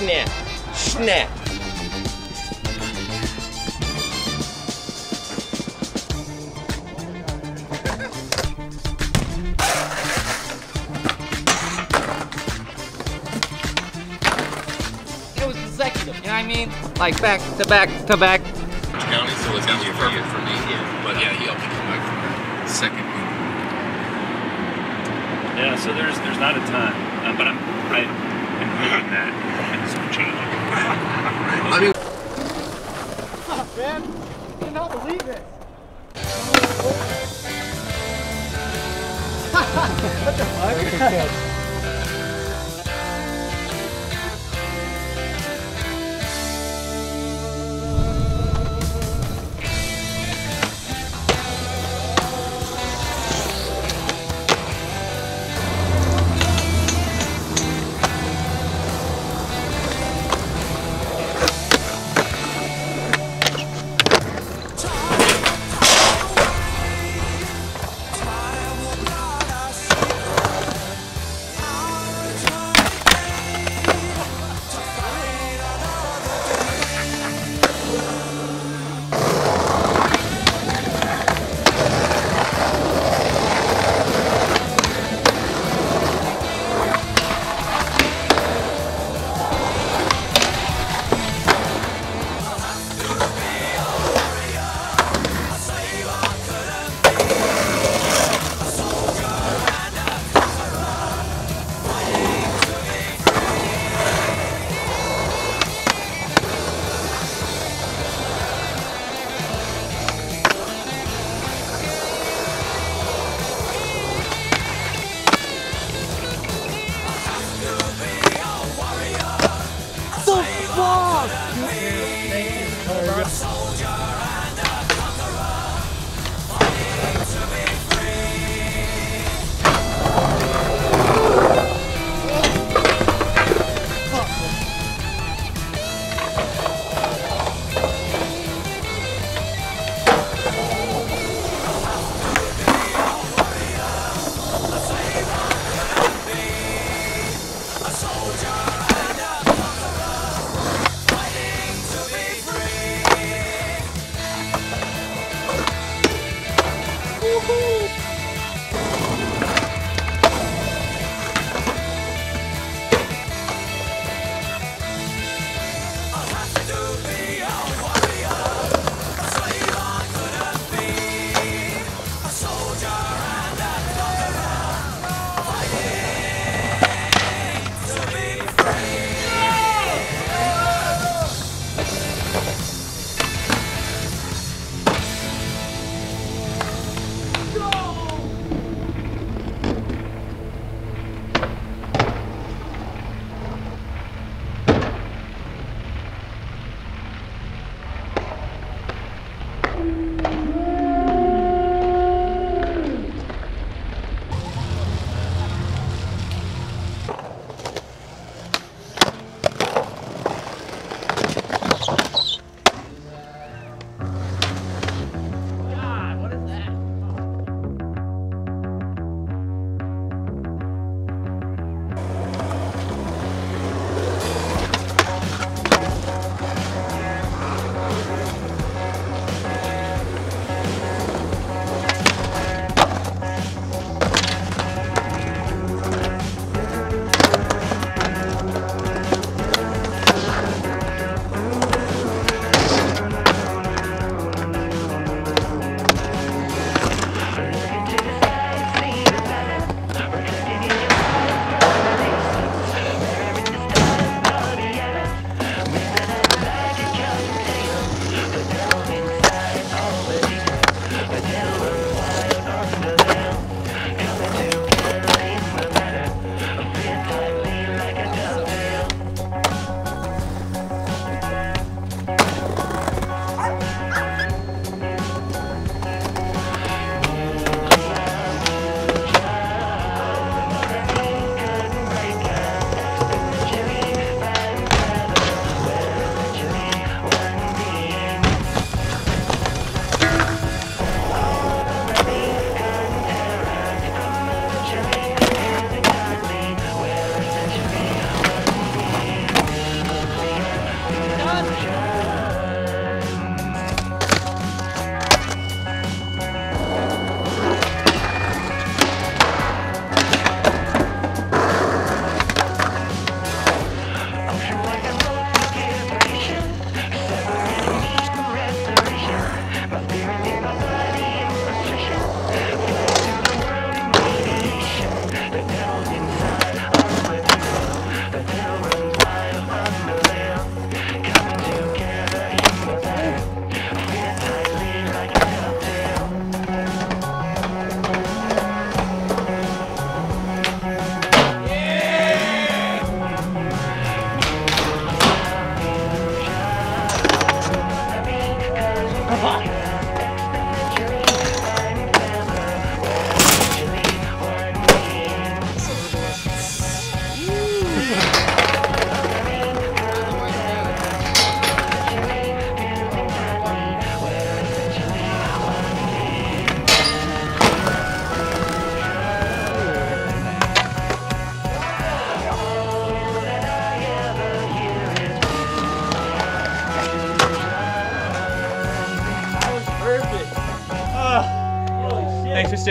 Sorry, bird. Snap, snap, snap. It was consecutive, you know what I mean? Like back to back to back. County, so it's gonna be perfect for me. But yeah, he helped me come back from that second week. Yeah, so there's there's not a ton, uh, but I'm I am hoping that things will change. I mean, Man, I cannot believe it. what the fuck?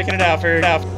Sticking it out for out.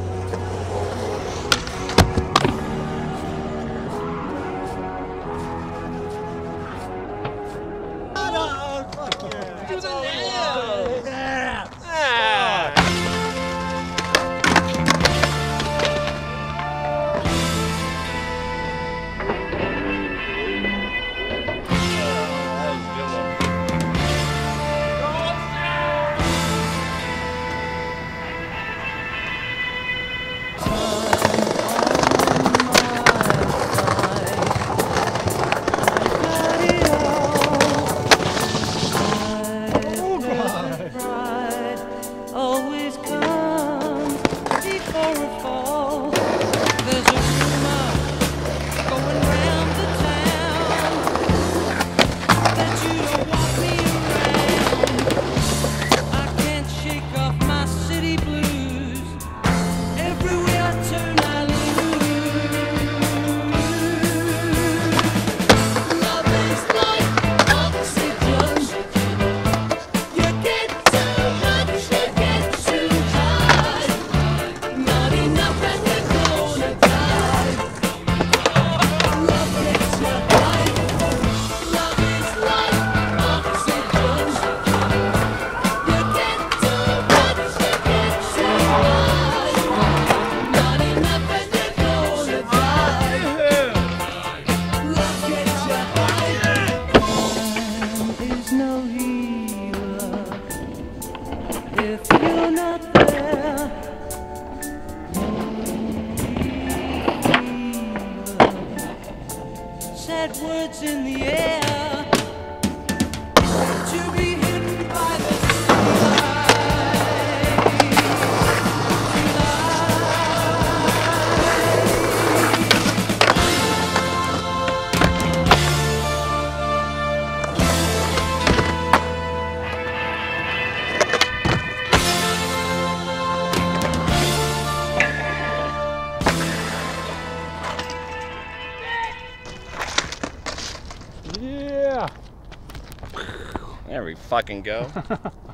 There we fucking go.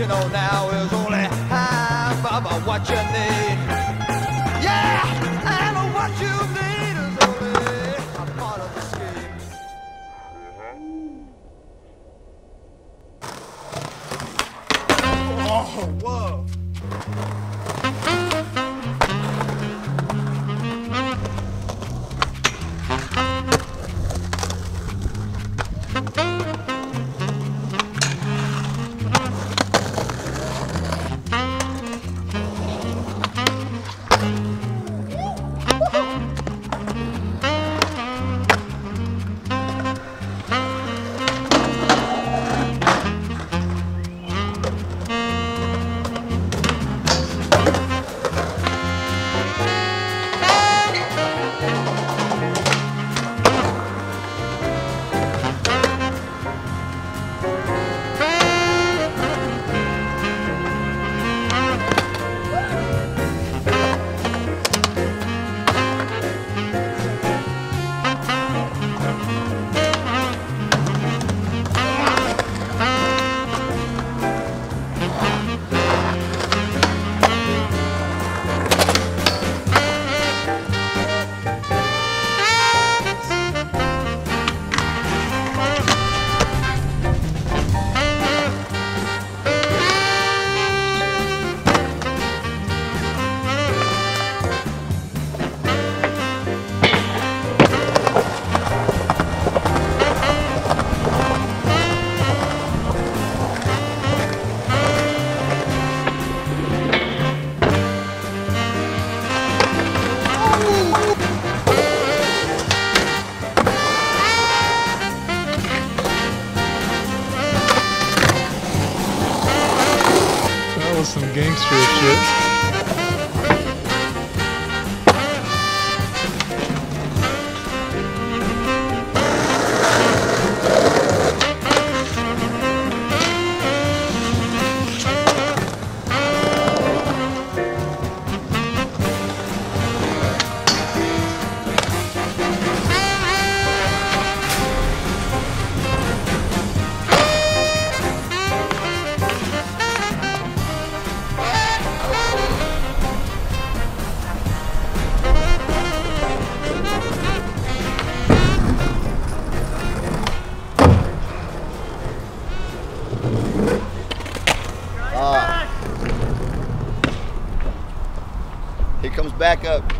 you know now is only half of what you need. back up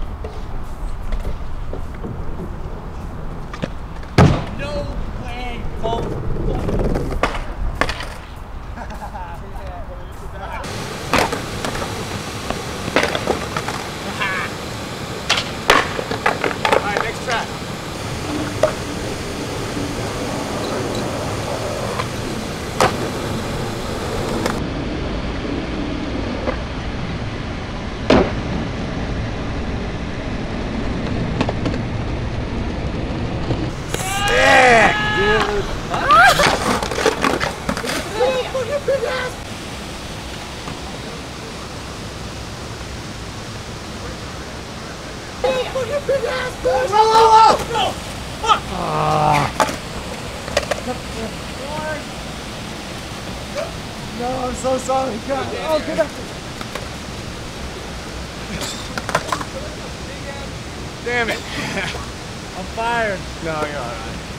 Damn it. I'm fired. No, you're all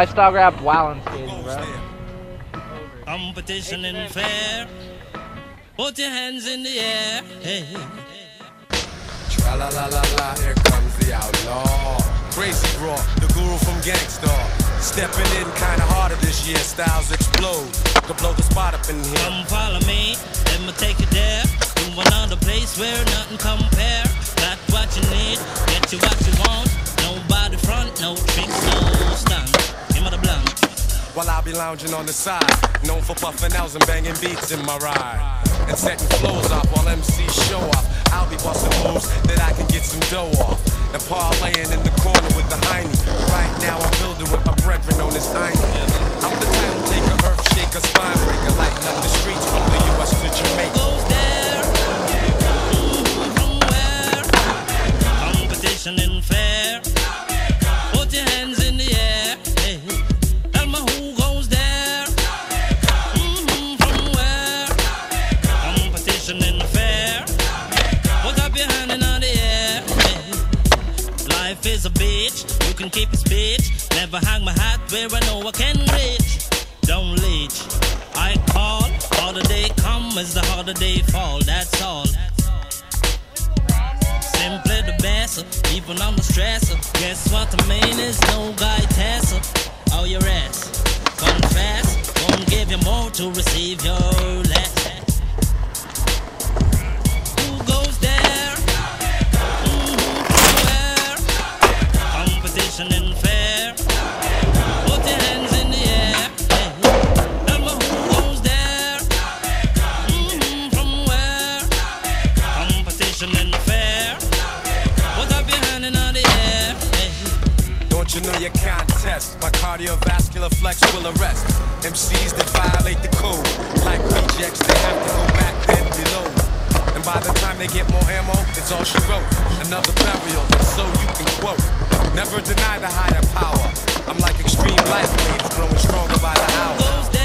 Lifestyle grab while I'm skating, bro. Competition and fair. Put your hands in the air. Hey. Tra la la la la, here comes the outlaw. Crazy raw, the guru from Gang Starr. Stepping in kinda harder this year, styles explode. Could blow the spot up in here. Come follow me, let me take you there. To another place where nothing compare. Got what you need, get you what you want. Nobody front, no tricks, no stunt. Give me the blunt. While I'll be lounging on the side, known for puffing L's and banging beats in my ride. And setting flows off while MCs show off. I'll be busting moves that I can get some dough off. And parlaying in the corner with the hiney. Right now I'm building with my brethren on this hiney. I'm the title taker, earth shaker, spine breaker, lighting up the streets from the US to Jamaica. Goes there. Mhm, From where? Competition and fair. Put your hands bitch. Never hang my hat where I know I can reach. Don't leech. I call. Holiday come as the holiday fall. That's all. Simply the best, even on the stressor. Guess what the main is? No guy tester. Oh, your ass. Confess, won't give you more to receive your less. Cardiovascular flex will arrest MCs that violate the code. Like rejects, they have to go back then below. And by the time they get more ammo, it's all she wrote. Another burial, so you can quote. Never deny the higher power. I'm like extreme life waves, growing stronger by the hour.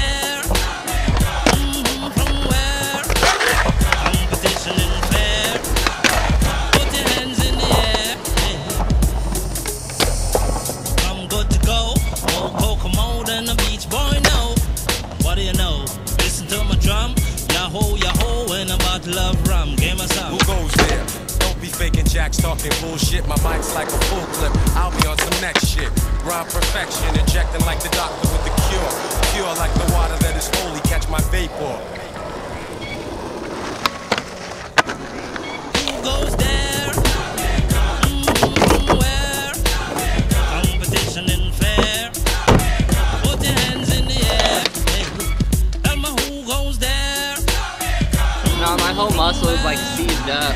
Jacks talking bullshit. My mic's like a full clip. I'll be on some next shit. Rhyme perfection, injecting like the doctor with the cure. Pure like the water that is holy. Catch my vapor. Who goes there? Where? Competition and fair. Put your hands in the air. Hey. Tell me who goes there? No, my whole muscle is like seized up.